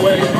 away.